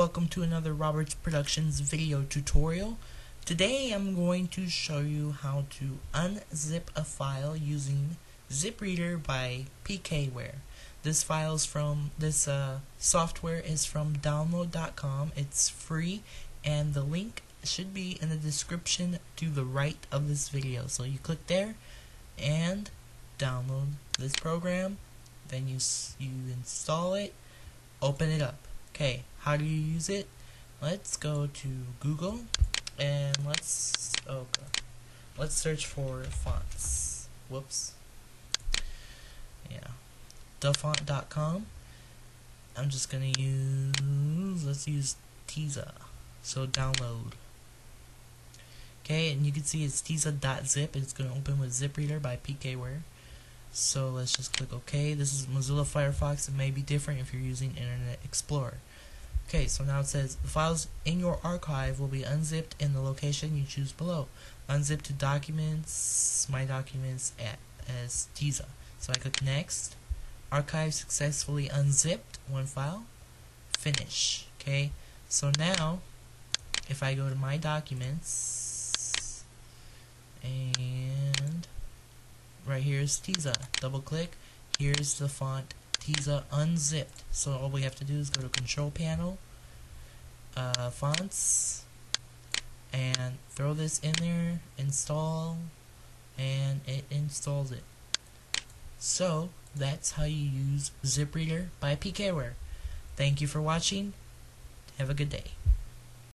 Welcome to another Roberts Productions video tutorial. Today I'm going to show you how to unzip a file using ZipReader by PKWare. This file is from this uh, software is from download.com. It's free and the link should be in the description to the right of this video. So you click there and download this program. Then you you install it, open it up. Okay, how do you use it? Let's go to Google and let's oh okay. Let's search for fonts. Whoops. Yeah. Dafont.com. I'm just gonna use let's use Tiza. So download. Okay, and you can see it's tiza.zip. It's gonna open with ZipReader by PKWare. So let's just click OK. This is Mozilla Firefox. It may be different if you're using Internet Explorer. Okay, so now it says the files in your archive will be unzipped in the location you choose below. Unzip to documents, my documents at, as Tiza. So I click next. Archive successfully unzipped one file. Finish. Okay, so now if I go to my documents and right here is Tiza. Double click. Here's the font Tiza unzipped. So all we have to do is go to Control Panel, uh, Fonts, and throw this in there, install, and it installs it. So that's how you use ZipReader by PKWare. Thank you for watching. Have a good day.